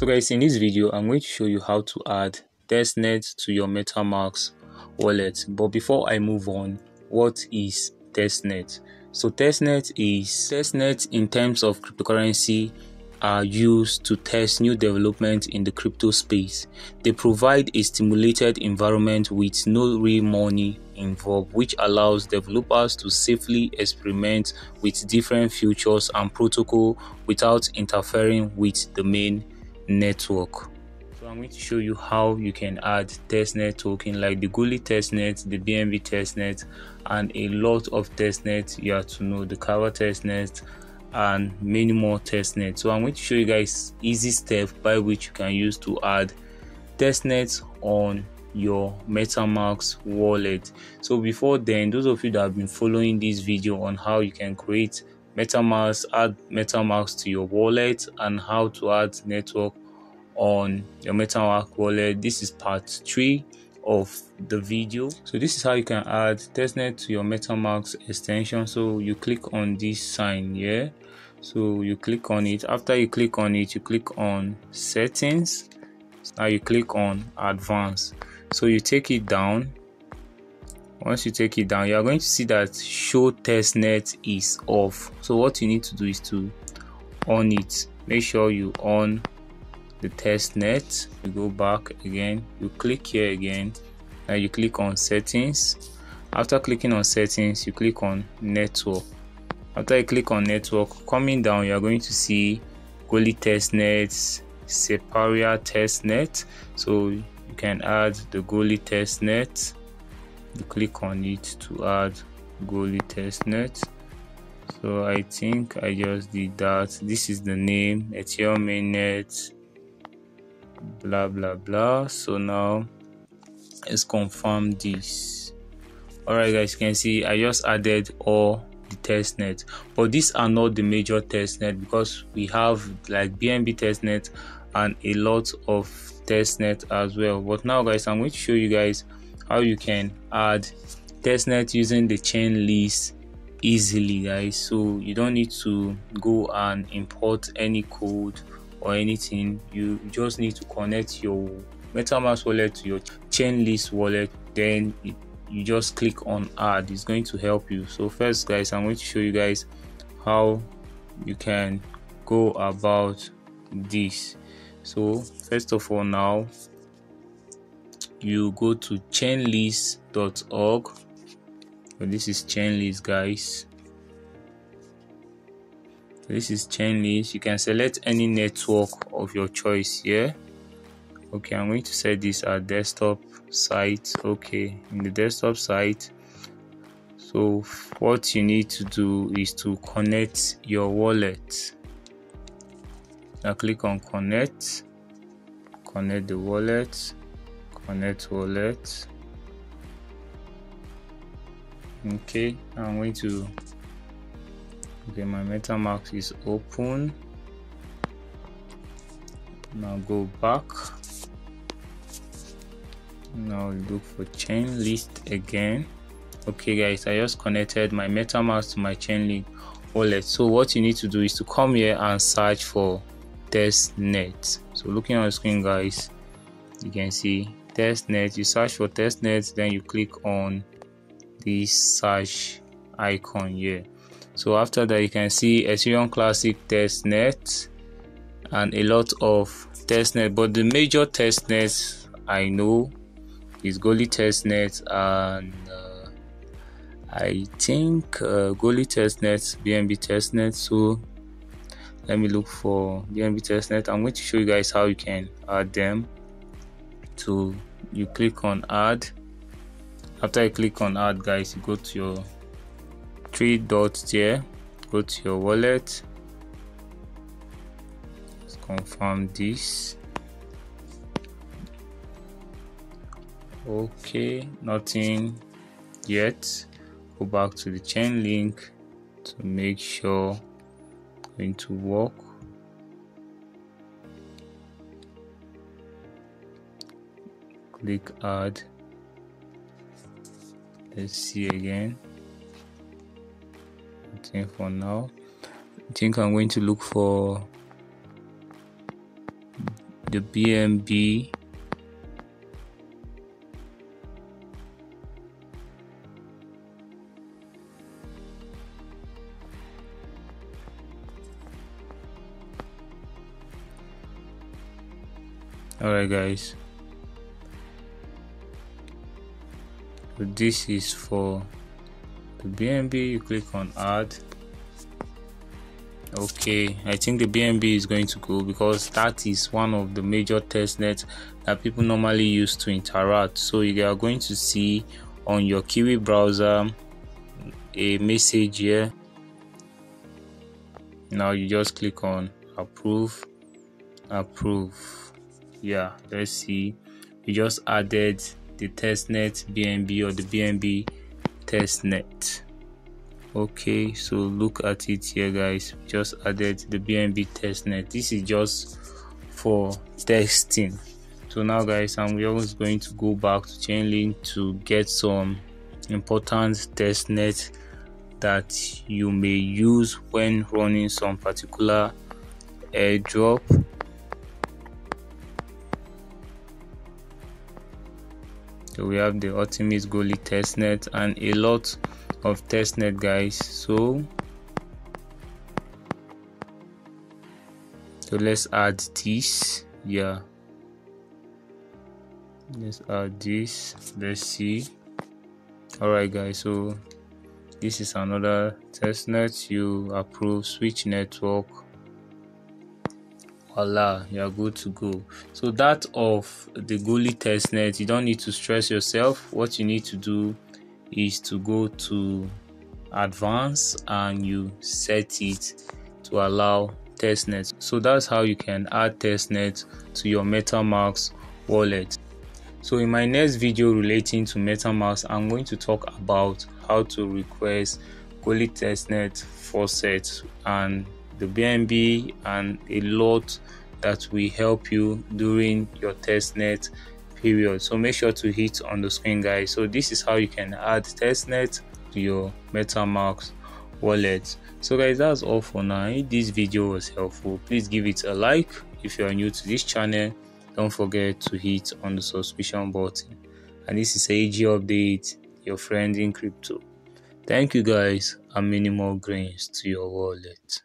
So guys, in this video, I'm going to show you how to add testnet to your MetaMask wallet. But before I move on, what is testnet? So testnet is testnet in terms of cryptocurrency are used to test new development in the crypto space. They provide a stimulated environment with no real money involved, which allows developers to safely experiment with different features and protocol without interfering with the main network. So I'm going to show you how you can add testnet token like the Goerli testnet, the BNB testnet, and a lot of testnet you have to know the Kava testnet and many more testnet. So I'm going to show you guys easy step by which you can use to add testnet on your metamask wallet so before then those of you that have been following this video on how you can create metamask add metamask to your wallet and how to add network on your metamask wallet this is part three of the video. So this is how you can add testnet to your metamask extension. So you click on this sign here. So you click on it. After you click on it you click on settings. Now you click on advanced. So you take it down. Once you take it down you are going to see that show testnet is off. So what you need to do is to on it. Make sure you on the test net you go back again you click here again. Now you click on settings. After clicking on settings you click on network. After you click on network coming down you are going to see Goerli testnet Sepolia test testnet so you can add the Goerli testnet you click on it to add Goerli testnet so I think I just did that. This is the name Ethereum mainnet blah blah blah. So now let's confirm this. Alright guys you can see I just added all the testnet but these are not the major testnet because we have like BNB testnet and a lot of testnet as well. But now guys I'm going to show you guys how you can add testnet using the Chainlist easily guys. So you don't need to go and import any code or anything you just need to connect your metamask wallet to your Chainlist wallet then it, you just click on add. It's going to help you. So first guys i'm going to show you guys how you can go about this. So first of all now you go to chainlist.org this is chainlist guys this is chainlist you can select any network of your choice here okay i'm going to set this at desktop site. Okay in the desktop site so what you need to do is to connect your wallet. Now click on connect connect the wallet connect wallet. Okay i'm going to okay my metamask is open. Now go back. Now look for chain list again. Okay guys i just connected my metamask to my Chainlink wallet. So what you need to do is to come here and search for testnet. So looking on the screen guys you can see testnet. You search for testnet then you click on this search icon here so after that you can see ethereum classic testnet and a lot of testnet but the major testnets i know is Goerli testnet and uh, I think uh, testnet, BNB testnet. So let me look for BNB testnet. I'm going to show you guys how you can add them. So you click on add. After you click on add, guys, you go to your three dots here. Go to your wallet. Let's confirm this. Okay nothing yet. Go back to the chain link to make sure going to work. Click add. Let's see again nothing for now. I think I'm going to look for the BNB alright guys. This is for the BNB you click on add. Okay I think the BNB is going to go because that is one of the major testnets that people normally use to interact. So you are going to see on your Kiwi browser a message here. Now you just click on approve approve. Yeah let's see. We just added the testnet bnb or the bnb testnet. Okay so look at it here guys. Just added the bnb testnet. This is just for testing. So now guys i'm just going to go back to chainlink to get some important testnet that you may use when running some particular airdrop so we have the ultimate Goerli testnet and a lot of testnet guys. So so let's add this. Yeah. Let's add this. Let's see. All right guys. So this is another testnet you approve switch network voila you are good to go. So that of the Goerli testnet you don't need to stress yourself. What you need to do is to go to advance and you set it to allow testnet so that's how you can add testnet to your metamask wallet. So in my next video relating to metamask i'm going to talk about how to request Goerli testnet faucet and the BNB, and a lot that will help you during your testnet period. So make sure to hit on the screen, guys. So this is how you can add testnet to your MetaMask wallet. So guys, that's all for now. If this video was helpful, please give it a like. If you are new to this channel, don't forget to hit on the subscription button. And this is AG Update, your friend in crypto. Thank you guys and many more grains to your wallet.